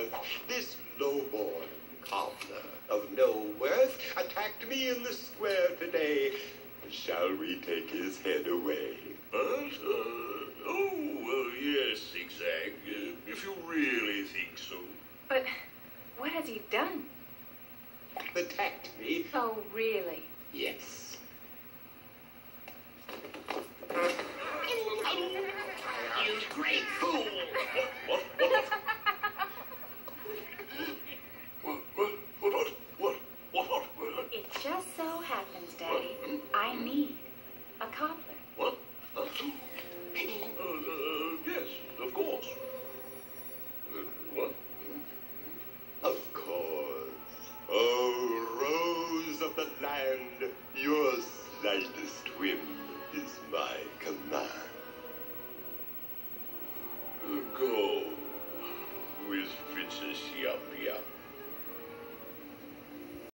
worth. This lowborn cobbler of no worth attacked me in the square today. Shall we take his head away? Huh? Uh, oh, well, yes, Zigzag. Uh, if you really think so. But what has he done? Attacked me? Oh, really? Yes. Just so happens, Daddy, I need a cobbler. What? Uh, uh, yes, of course. Uh, what? Of course. Oh, rose of the land, your slightest whim is my command. Uh, go with Princess